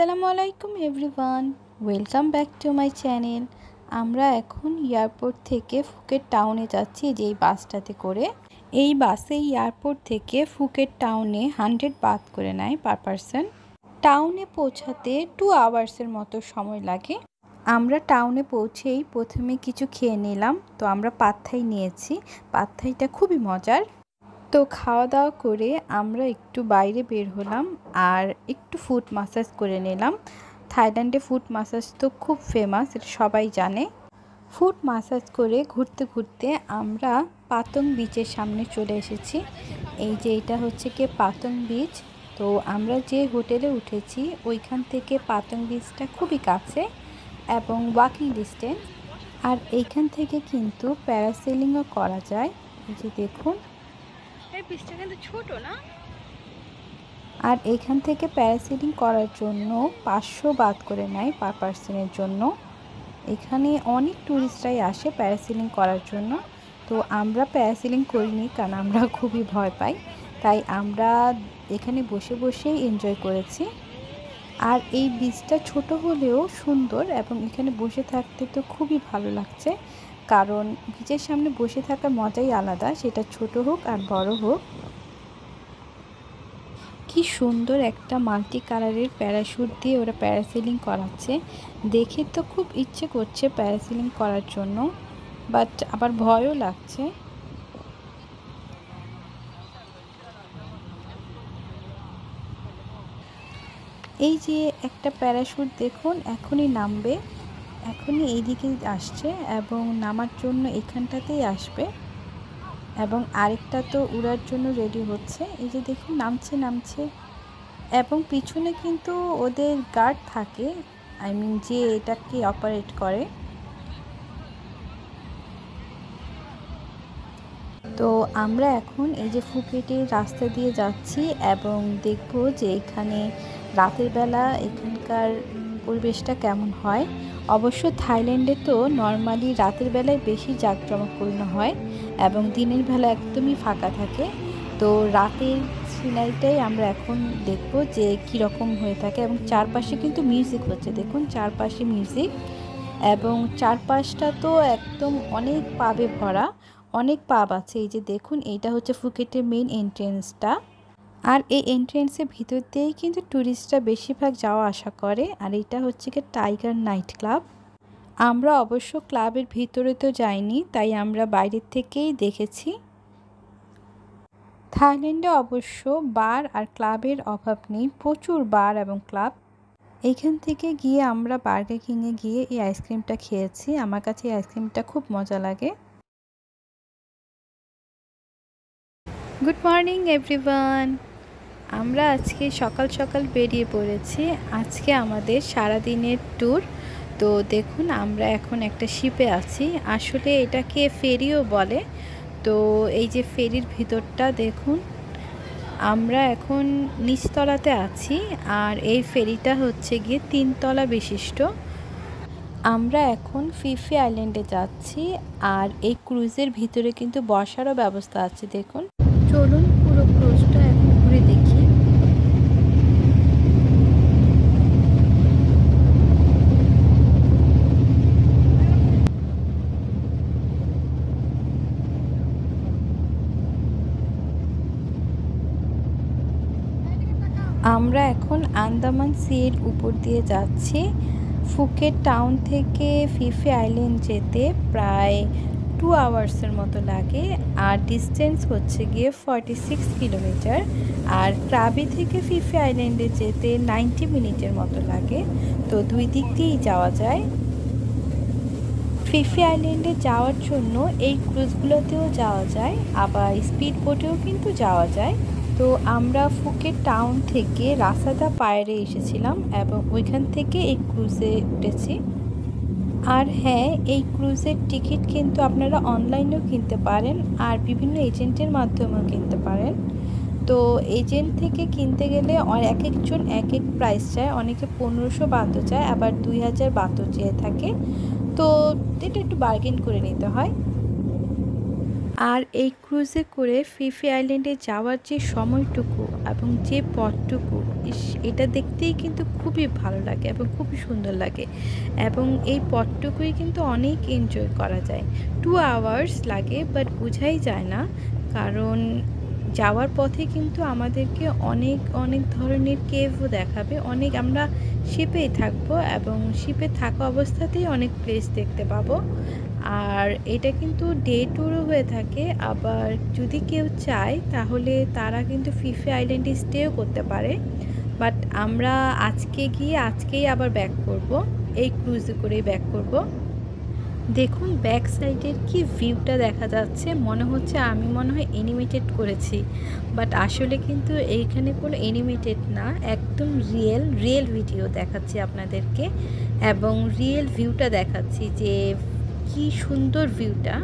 আসসালামু আলাইকুম everyone. Welcome back to my channel. আমরা এখন এয়ারপোর্ট থেকে ফুকেট টাউনে যাচ্ছি যে এই বাসটাতে করে। এই বাসে এয়ারপোর্ট থেকে ফুকেট টাউনে হান্ড্রেড বাদ করে নেয় পার পারসন। টাউনে পৌঁছাতে টু আওয়ার্সের মতো সময় লাগে। আমরা টাউনে পৌঁছেই প্রথমে কিছু খেয়ে নিলাম। তো আমরা পাত্থাই নিয়েছি। পাত্থাইটা খুবই মজার। তো খাওয়া দাওয়া করে আমরা একটু বাইরে বের হলাম আর একটু ফুট মাসাজ করে নিলাম। থাইল্যান্ডে ফুট মাসাজ তো খুব ফেমাস এটা সবাই জানে। ফুট মাসাজ করে ঘুরতে ঘুরতে আমরা পাতং বিচের সামনে চলে এসেছি। এই যে এটা হচ্ছে কি পাতং বিচ তো আমরা যে হোটেলে উঠেছি ওইখান থেকে পাতং বিচটা খুবই কাছে এবং ওয়াকিং ডিস্টেন্স আর এইখান থেকে কিন্তু প্যারাসেলিংও করা যায়। এই যে দেখুন। আর এখান থেকে প্যারাসিলিং করার জন্য পাঁচশো বাদ করে নেয় পার পার্সনের জন্য। এখানে অনেক ট্যুরিস্টরাই আসে প্যারাসিলিং করার জন্য। তো আমরা প্যারাসিলিং করিনি কারণ আমরা খুবই ভয় পাই। তাই আমরা এখানে বসে বসেই এনজয় করেছি। আর এই বীজটা ছোট হলেও সুন্দর এবং এখানে বসে থাকতে তো খুবই ভালো লাগছে। কারণ বীজের সামনে বসে থাকার মজাই আলাদা, সেটা ছোট হোক আর বড় হোক। কি সুন্দর একটা মাল্টি কালারের প্যারাশুট দিয়ে ওরা প্যারাসিলিং করাচ্ছে। দেখে তো খুব ইচ্ছে করছে প্যারাসিলিং করার জন্য, বাট আবার ভয়ও লাগছে। এই যে একটা প্যারাশুট দেখুন, এখনই নামবে। এখনই এই দিকে আসছে এবং নামার জন্য এখানটাতেই আসবে। এবং আরেকটা তো উড়ার জন্য রেডি হচ্ছে। এই যে দেখুন, নামছে নামছে। এবং পিছনে কিন্তু ওদের গার্ড থাকে। আই মিন যে এটাকে অপারেট করে। তো আমরা এখন এই যে ফুকেটের রাস্তা দিয়ে যাচ্ছি এবং দেখব যে এখানে রাতের বেলা এখানকার পরিবেশটা কেমন হয়? অবশ্য থাইল্যান্ডে তো নর্মালি রাতের বেলায় বেশি জাঁকজমকপূর্ণ হয় এবং দিনের বেলা একদমই ফাঁকা থাকে। তো রাতের সিনারিটাই আমরা এখন দেখব যে কীরকম হয়ে থাকে এবং চারপাশে কিন্তু মিউজিক হচ্ছে। দেখুন, চারপাশে মিউজিক এবং চারপাশটা তো একদম অনেক পাবে ভরা, অনেক পাব আছে। এই যে দেখুন, এইটা হচ্ছে ফুকেটের মেন এন্ট্রেন্সটা আর এই এন্ট্রেন্সের ভিতর দিয়েই কিন্তু ট্যুরিস্টরা বেশিরভাগ যাওয়া আসা করে, আর এটা হচ্ছে কি টাইগার নাইট ক্লাব আমরা অবশ্য ক্লাবের ভিতরে তো যাইনি, তাই আমরা বাইরের থেকেই দেখেছি। থাইল্যান্ডে অবশ্য বার আর ক্লাবের অভাব নেই, প্রচুর বার এবং ক্লাব এইখান থেকে গিয়ে আমরা বার্গার কিংয়ে গিয়ে এই আইসক্রিমটা খেয়েছি, আমার কাছে এই আইসক্রিমটা খুব মজা লাগে। গুড মর্নিং এভরিওয়ান আমরা আজকে সকাল সকাল বেরিয়ে পড়েছি। আজকে আমাদের সারাদিনের ট্যুর তো দেখুন, আমরা এখন একটা শিপে আছি। আসলে এটাকে ফেরিও বলে। তো এই যে ফেরির ভিতরটা দেখুন, আমরা এখন নিচতলাতে আছি। আর এই ফেরিটা হচ্ছে গিয়ে তিনতলা বিশিষ্ট। আমরা এখন ফিফি আইল্যান্ডে যাচ্ছি। আর এই ক্রুজের ভিতরে কিন্তু বসারও ব্যবস্থা আছে, দেখুন। চলুন পুরো ক্রুজটা এখন ঘুরে দেখি আমরা এখন আন্দামান সির উপর দিয়ে যাচ্ছি। ফুকেট টাউন থেকে ফিফে আইল্যান্ড যেতে প্রায় টু আওয়ার্সের মতো লাগে। আর ডিস্টেন্স হচ্ছে গিয়ে ফর্টি সিক্স কিলোমিটার। আর ক্রাবি থেকে ফিফে আইল্যান্ডে যেতে নাইনটি মিনিটের মতো লাগে। তো দুই দিক দিয়েই যাওয়া যায়। ফিফি আইল্যান্ডে যাওয়ার জন্য এই ক্রুজগুলোতেও যাওয়া যায়। আবার স্পিড বোটেও কিন্তু যাওয়া যায়। তো আমরা ফুকেট টাউন থেকে রাসাদা পায়রে এসেছিলাম এবং ওইখান থেকে এই ক্রুজে উঠেছি। আর হ্যাঁ এই ক্রুজের টিকিট কিন্তু আপনারা অনলাইনেও কিনতে পারেন আর বিভিন্ন এজেন্টের মাধ্যমেও কিনতে পারেন। তো এজেন্ট থেকে কিনতে গেলে এক একজন এক এক প্রাইস চায়। অনেকে পনেরোশো বাতো চায়, আবার দুই হাজার বাতো চেয়ে থাকে। তো এটা একটু বার্গেন করে নিতে হয়। আর এই ক্রুজে করে ফিফি আইল্যান্ডে যাওয়ার যে সময়টুকু এবং যে পথটুকু, ইস, এটা দেখতেই কিন্তু খুবই ভালো লাগে এবং খুবই সুন্দর লাগে। এবং এই পথটুকুই কিন্তু অনেক এনজয় করা যায়। টু আওয়ার্স লাগে বাট বোঝাই যায় না। কারণ যাওয়ার পথে কিন্তু আমাদেরকে অনেক অনেক ধরনের কেভও দেখাবে। অনেক আমরা শিপেই থাকব এবং শিপে থাকা অবস্থাতেই অনেক প্লেস দেখতে পাবো। আর এটা কিন্তু ডে ট্যুরও হয়ে থাকে। আবার যদি কেউ চায়, তাহলে তারা কিন্তু ফিফে আইল্যান্ডে স্টেও করতে পারে। বাট আমরা আজকে গিয়ে আজকেই আবার ব্যাক করব। এই ক্রুজে করেই ব্যাক করব। দেখুন ব্যাক সাইডের কি ভিউটা দেখা যাচ্ছে। মনে হচ্ছে আমি মনে হয় অ্যানিমেটেড করেছি। বাট আসলে কিন্তু এইখানে কোনো অ্যানিমেটেড না, একদম রিয়েল রিয়েল ভিডিও দেখাচ্ছি আপনাদেরকে। এবং রিয়েল ভিউটা দেখাচ্ছি যে কি সুন্দর ভিউটা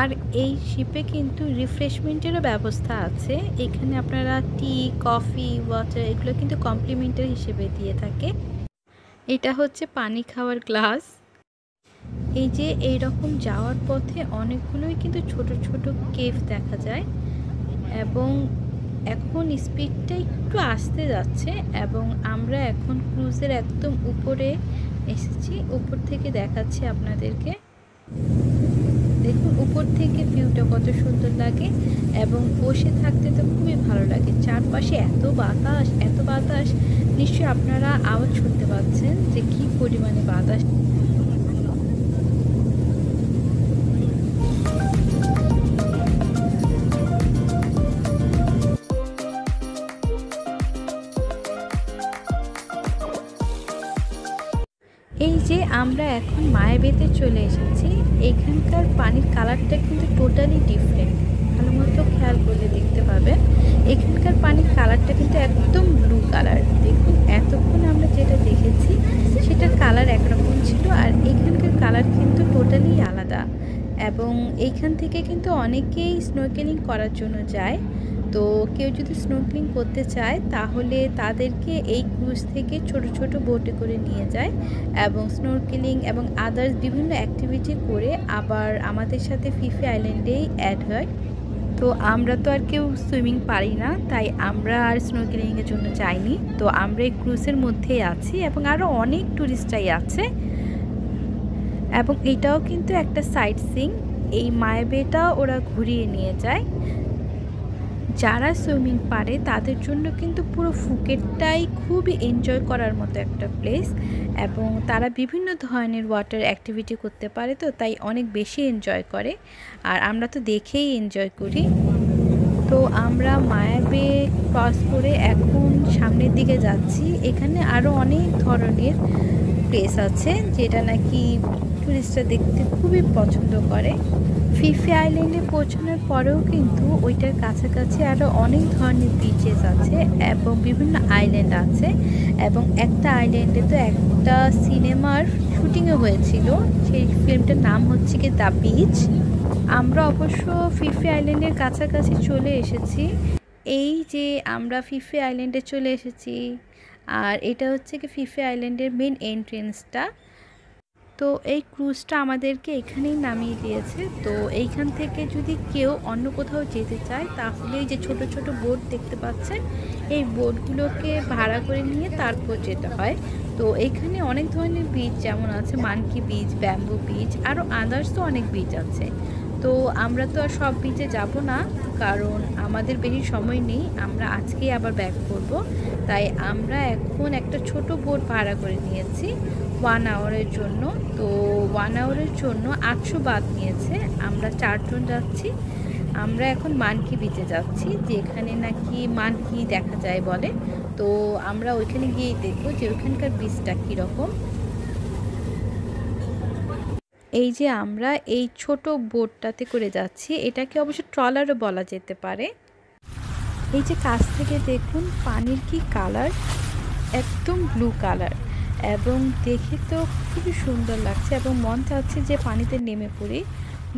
আর এই শিপে কিন্তু রিফ্রেশমেন্টেরও ব্যবস্থা আছে। এখানে আপনারা টি কফি ওয়াটার এগুলো কিন্তু কমপ্লিমেন্টারি হিসেবে দিয়ে থাকে। এটা হচ্ছে পানি খাওয়ার গ্লাস এই যে এই রকম যাওয়ার পথে অনেকগুলোই কিন্তু ছোট ছোট কেভ দেখা যায়। এবং এখন স্পিডটা একটু আসতে যাচ্ছে। এবং আমরা এখন ক্রুজের একদম উপরে এসেছি। উপর থেকে দেখাচ্ছি আপনাদেরকে। দেখুন, উপর থেকে ভিউটা কত সুন্দর লাগে এবং বসে থাকতে তো খুবই ভালো লাগে। চারপাশে এত বাতাস এত বাতাস, নিশ্চয়ই আপনারা আওয়াজ শুনতে পাচ্ছেন যে কি পরিমাণে বাতাস। যে আমরা এখন মায়াবেতে চলে এসেছি, এখানকার পানির কালারটা কিন্তু টোটালি ডিফারেন্ট ভালো মতো খেয়াল করলে দেখতে পাবেন। এখানকার পানির কালারটা কিন্তু একদম ব্লু কালার দেখুন, এতক্ষণ আমরা যেটা দেখেছি সেটার কালার একরকম ছিল আর এখানকার কালার কিন্তু টোটালি আলাদা। এবং এইখান থেকে কিন্তু অনেকেই স্নোকেলিং করার জন্য যায়। তো কেউ যদি স্নোকলিং করতে চায়, তাহলে তাদেরকে এই ক্রুজ থেকে ছোট ছোট বোটে করে নিয়ে যায় এবং স্নোরকেলিং এবং আদার্স বিভিন্ন অ্যাক্টিভিটি করে আবার আমাদের সাথে ফিফি আইল্যান্ডেই অ্যাড হয়। তো আমরা তো আর কেউ সুইমিং পারি না, তাই আমরা আর স্নোকেলিংয়ের জন্য যাইনি। তো আমরা এই ক্রুজের মধ্যেই আছি এবং আরও অনেক ট্যুরিস্টরাই আছে। এবং এটাও কিন্তু একটা সাইট সিং এই মায়াবেটা ওরা ঘুরিয়ে নিয়ে যায়। যারা সুইমিং পারে, তাদের জন্য কিন্তু পুরো ফুকেটটাই খুবই এনজয় করার মতো একটা প্লেস এবং তারা বিভিন্ন ধরনের ওয়াটার অ্যাক্টিভিটি করতে পারে তো, তাই অনেক বেশি এনজয় করে। আর আমরা তো দেখেই এনজয় করি। তো আমরা মায়াবে ক্রস করে এখন সামনের দিকে যাচ্ছি। এখানে আরও অনেক ধরনের প্লেস আছে যেটা নাকি টুরিস্টরা দেখতে খুবই পছন্দ করে। ফিফি আইল্যান্ডে পৌঁছানোর পরেও কিন্তু ওইটার কাছাকাছি আরও অনেক ধরনের বিচেস আছে এবং বিভিন্ন আইল্যান্ড আছে এবং একটা আইল্যান্ডে তো একটা সিনেমার শুটিংও হয়েছিল। সেই ফিল্মটার নাম হচ্ছে কি দ্য বিচ আমরা অবশ্য ফিফি আইল্যান্ডের কাছাকাছি চলে এসেছি। এই যে আমরা ফিফি আইল্যান্ডে চলে এসেছি, আর এটা হচ্ছে কি ফিফি আইল্যান্ডের মেন এন্ট্রেন্সটা তো এই ক্রুজটা আমাদেরকে এখানেই নামিয়ে দিয়েছে। তো এইখান থেকে যদি কেউ অন্য কোথাও যেতে চায়, তাহলে এই যে ছোট ছোট বোট দেখতে পাচ্ছেন, এই বোটগুলোকে ভাড়া করে নিয়ে তারপর যেতে হয়। তো এখানে অনেক ধরনের বীজ যেমন আছে মানকি বীজ ব্যাম্বু বীজ আরও আদার্স তো অনেক বীজ আছে। তো আমরা তো আর সব বিচে যাব না, কারণ আমাদের বেশি সময় নেই। আমরা আজকেই আবার ব্যাক করব। তাই আমরা এখন একটা ছোট বোট ভাড়া করে নিয়েছি ওয়ান আওয়ারের জন্য। তো ওয়ান আওয়ারের জন্য আটশো বাদ নিয়েছে। আমরা চারজন যাচ্ছি। আমরা এখন মানকি বিচে যাচ্ছি, যেখানে নাকি মানকি দেখা যায় বলে। তো আমরা ওইখানে গিয়েই দেখব যে ওইখানকার বীজটা কীরকম। এই যে আমরা এই ছোট বোটটাতে করে যাচ্ছি, এটাকে অবশ্য ট্রলারও বলা যেতে পারে। এই যে কাছ থেকে দেখুন, পানির কি কালার? একদম ব্লু কালার। এবং দেখে তো খুবই সুন্দর লাগছে এবং মন চাচ্ছে যে পানিতে নেমে পড়ি।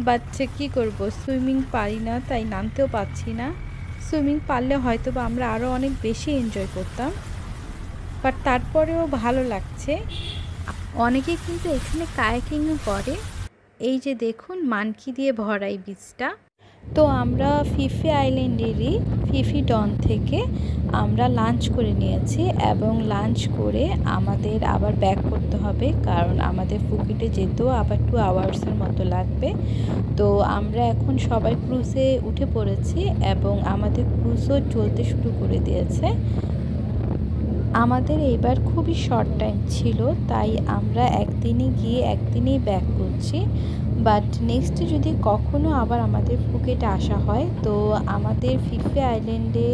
বাচ্চা কী করব, সুইমিং পারি না, তাই নামতেও পাচ্ছি না। সুইমিং পারলে হয়তো বা আমরা আরও অনেক বেশি এনজয় করতাম। বাট তারপরেও ভালো লাগছে। অনেকে কিন্তু এখানে কায়াকিংও করে। এই যে দেখুন, মানকি দিয়ে ভরাই বীজটা তো আমরা ফিফি আইল্যান্ডেরই ফিফি ডন থেকে আমরা লাঞ্চ করে নিয়েছি এবং লাঞ্চ করে আমাদের আবার ব্যাক করতে হবে কারণ আমাদের ফুকিটে যেতেও আবার টু আওয়ার্সের মতো লাগবে। তো আমরা এখন সবাই ক্রুজে উঠে পড়েছি এবং আমাদের ক্রুজও চলতে শুরু করে দিয়েছে। আমাদের এইবার খুবই শর্ট টাইম ছিল, তাই আমরা একদিনে গিয়ে একদিনেই ব্যাক করছি। বাট নেক্সট যদি কখনও আবার আমাদের ফুকেটে আসা হয়, তো আমাদের ফিফে আইল্যান্ডে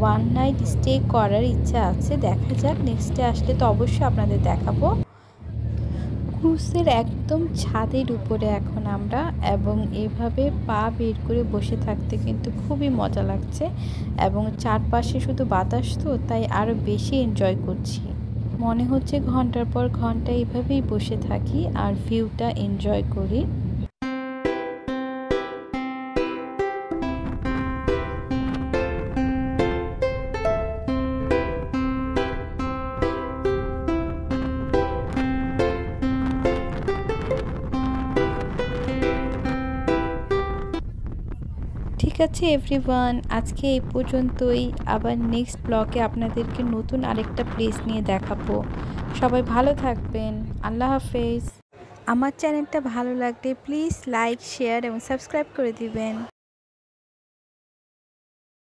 ওয়ান নাইট স্টে করার ইচ্ছা আছে। দেখা যাক নেক্সটে আসলে তো অবশ্যই আপনাদের দেখাবো। ক্রুজের একদম ছাদের উপরে এখন আমরা এবং এভাবে পা বের করে বসে থাকতে কিন্তু খুবই মজা লাগছে এবং চারপাশে শুধু বাতাস তো, তাই আরও বেশি এনজয় করছি। মনে হচ্ছে ঘণ্টার পর ঘণ্টা এভাবেই বসে থাকি আর ভিউটা এনজয় করি। ঠিক আছে এভরিওয়ান আজকে এই পর্যন্তই। আবার নেক্সট ব্লকে আপনাদেরকে নতুন আরেকটা প্লেস নিয়ে দেখাবো। সবাই ভালো থাকবেন। আল্লাহ হাফেজ। আমার চ্যানেলটা ভালো লাগলে প্লিজ লাইক শেয়ার এবং সাবস্ক্রাইব করে দিবেন।